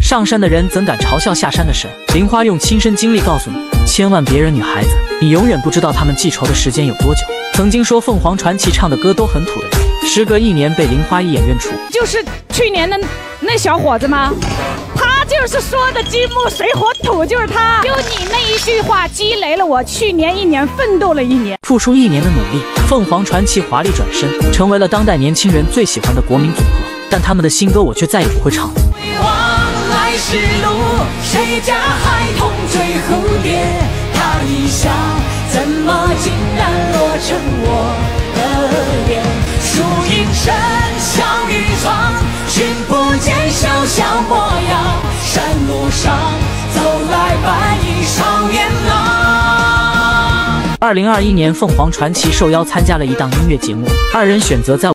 上山的人怎敢嘲笑下山的神？林花用亲身经历告诉你，千万别惹女孩子，你永远不知道她们记仇的时间有多久。曾经说凤凰传奇唱的歌都很土的人，时隔一年被林花一眼认出，就是去年的那小伙子吗？他就是说的金木水火土，就是他。就你那一句话，积累了我去年一年奋斗了一年，付出一年的努力，凤凰传奇华丽转身，成为了当代年轻人最喜欢的国民组合。但他们的新歌我却再也不会唱了。谁家孩童追蝴蝶？他一笑，怎么竟然落成我的脸？树阴深，小雨窗，寻不见小小模样。山路上走来白衣少年郎。二零二一年，凤凰传奇受邀参加了一档音乐节目，二人选择在。